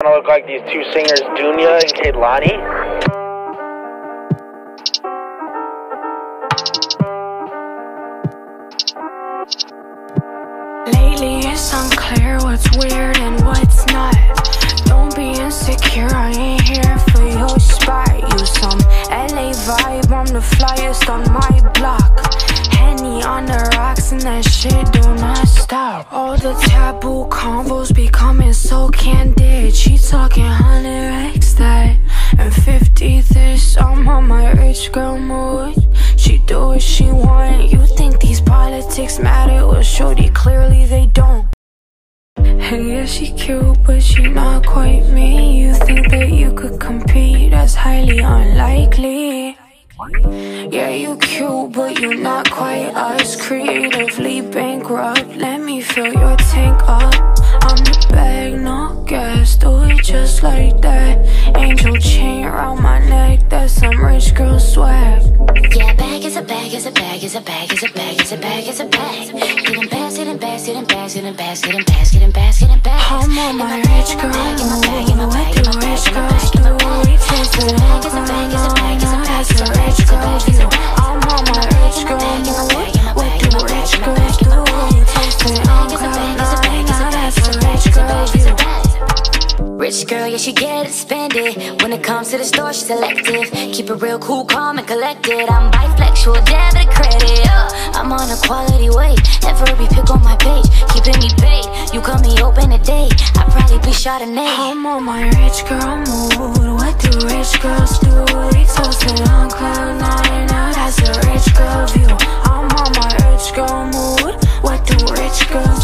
Kind of look like these two singers, Dounia and Kehlani. Lately it's unclear what's weird and what's not. Don't be insecure, I ain't here for your spot You some LA vibe, I'm the flyest on my block. Henny on the rocks and that shit do not stop. All the taboo convos becoming so candid. She talking 100x that and 50 this. I'm on my rich girl mood. She do what she want. You think these politics matter? Well, shorty, clearly they don't. And yeah, she cute, but she not quite me. You think that you could compete? That's highly unlikely. Yeah, you cute, but you're not quite us Creatively bankrupt, let me fill your tank up the bag, no gas, do it just like that. Angel chain around my neck, that's some rich girl swag. Yeah, bag is a bag, is a bag, is a bag, is a bag, is a bag, is a bag. Getting bags, getting bags, getting bags, getting bags, getting bags, getting bags, getting bags. I'm on my rich girl girl, yeah, she get it, spend it. When it comes to the store, she's selective. Keep it real cool, calm, and collected. I'm biflexial, debit, credit. Uh, I'm on a quality way. Never be pick on my page. Keeping me paid. You cut me open a day. I probably be Chardonnay. I'm on my rich girl mood. What do rich girls do? We toasted on cloud nine. That's a rich girl view. I'm on my rich girl mood. What do rich girls